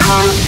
home.